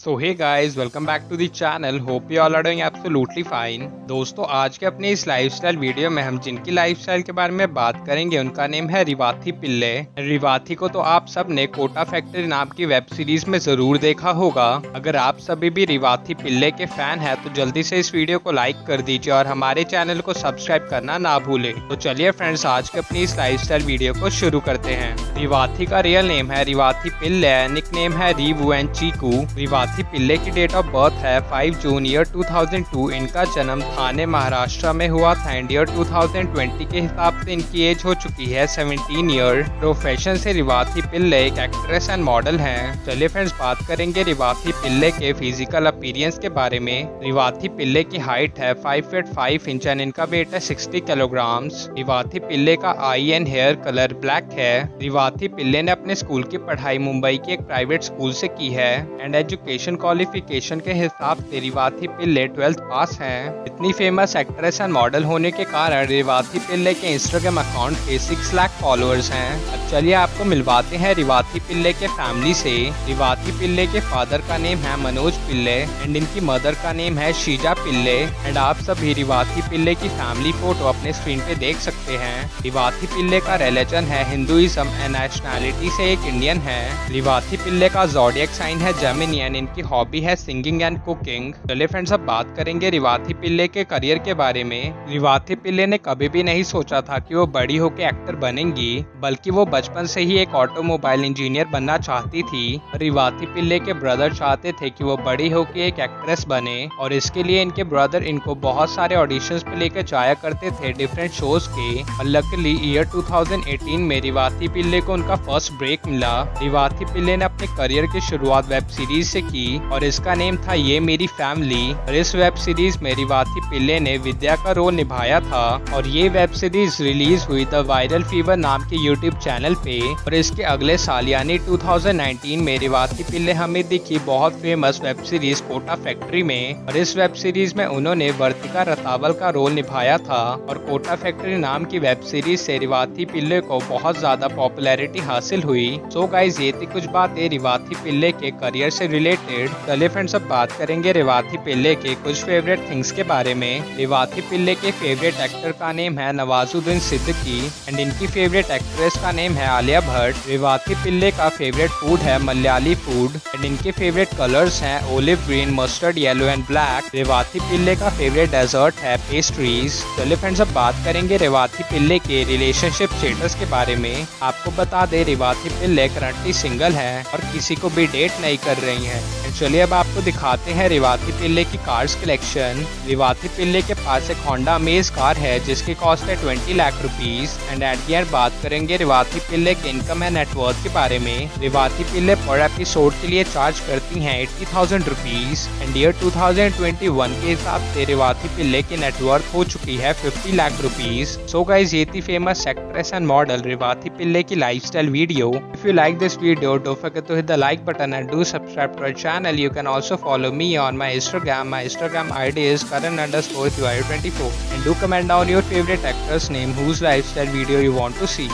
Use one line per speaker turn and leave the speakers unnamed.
So hey guys welcome back to the channel hope you all are doing absolutely fine दोस्तों, आज के अपने इस लाइफस्टाइल वीडियो में हम जिनकी लाइफस्टाइल के बारे में बात करेंगे, उनका नेम है रिवाथी पिल्ले। रिवाथी को तो आप सबने कोटा फैक्ट्री नाम की वेब सीरीज़ में ज़रूर देखा होगा। अगर आप सभी भी रिवाथी पिल्ले के फ़ैन है तो जल्दी से इस वीडियो को लाइक कर दीजिए और हमारे चैनल को सब्सक्राइब करना ना भूले। तो चलिए फ्रेंड्स आज के अपनी इस लाइफ वीडियो को शुरू करते हैं। रिवाथी का रियल नेम है रिवाथी पिल्ले निक नेम है रीवू एंड चीकू रिवाथी साथी पिल्ले की डेट ऑफ़ बर्थ है 5 जून ईयर 2002 इनका जन्म थाने महाराष्ट्र में हुआ था एंड ईयर 2020 के हिसाब से इनकी एज हो चुकी है 17 ईयर प्रोफेशन से रिवाथी पिल्ले एक एक्ट्रेस एंड मॉडल हैं। चलिए फ्रेंड्स बात करेंगे रिवाथी पिल्ले के फ़िज़िकल अपीरियंस के बारे में। रिवाथी पिल्ले की हाइट है 5 फीट 5 इंच एंड इनका वेट है 60 किलोग्राम रिवाथी पिल्ले का eye and hair colour black है। रिवाथी पिल्ले ने अपने स्कूल की पढ़ाई मुंबई के एक प्राइवेट स्कूल से की है। एंड एजुकेशन एजुकेशन क्वालिफिकेशन के हिसाब से रिवाथी पिल्ले ट्वेल्थ पास हैं। इतनी फ़ेमस एक्ट्रेस एंड मॉडल होने के कारण रिवाथी पिल्ले के इंस्टाग्राम अकाउंट पे सिक्स लाख फॉलोअर्स हैं। अब चलिए आपको मिलवाते हैं रिवाथी पिल्ले के फैमिली से। रिवाथी पिल्ले के फादर का नेम है मनोज पिल्ले एंड इनकी मदर का नेम है शीजा पिल्ले एंड आप सभी रिवाथी पिल्ले की फैमिली फ़ोटो अपने स्क्रीन पे देख सकते हैं। रिवाथी पिल्ले का रिलीजन है हिंदुइज्म एंड नेशनैलिटी से एक इंडियन है। रिवाथी पिल्ले का जोडियक साइन है जेमिनियन इनकी हॉबी है सिंगिंग एंड कुकिंग। चलिए फ्रेंड्स अब बात करेंगे रिवाथी पिल्ले के करियर के बारे में। रिवाथी पिल्ले ने कभी भी नहीं सोचा था कि वो बड़ी होकर एक्टर बनेंगी, बल्कि वो बचपन से ही एक ऑटोमोबाइल इंजीनियर बनना चाहती थी। रिवाथी पिल्ले के ब्रदर चाहते थे कि वो बड़ी होकर एक एक्ट्रेस बने, और इसके लिए इनके ब्रदर इनको बहुत सारे ऑडिशन पे लेकर जाया करते थे डिफरेंट शोज़ के। और लकली ईयर 2018 में रिवाथी पिल्ले को उनका फ़र्स्ट ब्रेक मिला। रिवाथी पिल्ले ने अपने करियर की शुरुआत वेब सीरीज़ से की। की और इसका नेम था ये मेरी फैमिली। और इस वेब सीरीज़ में रिवाथी पिल्ले ने विद्या का रोल निभाया था और ये वेब सीरीज़ रिलीज़ हुई द वायरल फीवर नाम के यूट्यूब चैनल पे। और इसके अगले साल, यानी 2019 में रिवाथी पिल्ले हमें दिखी बहुत famous web series Kota Factory में। और इस वेब सीरीज़ में उन्होंने वर्तिका रतावल का रोल निभाया था। और कोटा फैक्ट्री नाम की वेब सीरीज़ से रिवाथी पिल्ले को बहुत ज़्यादा पॉपुलैरिटी हासिल हुई। सो गाइज़ ये थी कुछ बातें रिवाथी पिल्ले के करियर से रिलेटेड। रिलेटेड चलिए फ्रेंड्स अब बात करेंगे रिवाथी पिल्ले के कुछ फेवरेट थिंग्स के बारे में। रिवाथी पिल्ले के फेवरेट एक्टर का नेम है नवाजुद्दीन सिद्दीकी एंड इनकी फेवरेट एक्ट्रेस का नेम है आलिया भट्ट। रिवाथी पिल्ले का फेवरेट फ़ूड है मलयाली फ़ूड एंड इनके फेवरेट कलर्स हैं olive green mustard yellow and black Revathi Pillai का फेवरेट डेजर्ट है पेस्ट्रीज चलिए फ्रेंड्स अब बात करेंगे रिवाथी पिल्ले के रिलेशनशिप स्टेटस के बारे में। आपको बता दे रिवाथी पिल्ले करंटली सिंगल है और किसी को भी डेट नहीं कर रही है। चलिए अब आपको दिखाते हैं रिवाती पिल्ले की कार्स कलेक्शन रिवाती पिल्ले के पास एक होंडा अमेज कार है, जिसकी कॉस्ट है twenty lakh rupees and at the बात करेंगे रिवाती पिल्ले के इनकम एंड नेटवर्क के बारे में। रिवाती पिल्ले पर एपिसोड के लिए चार्ज करती हैं eighty thousand rupees and year two thousand twenty one के हिसाब से रिवाती पिल्ले की नेटवर्क हो चुकी है fifty lakh rupees so guys ये थी famous actress and model Revathi Pillai की life video if you like this video forget to hit the like button and do subscribe to our channel you can also follow me on my Instagram. My Instagram ID is current underscore 24 and do comment down your favorite actor's name whose lifestyle video you want to see.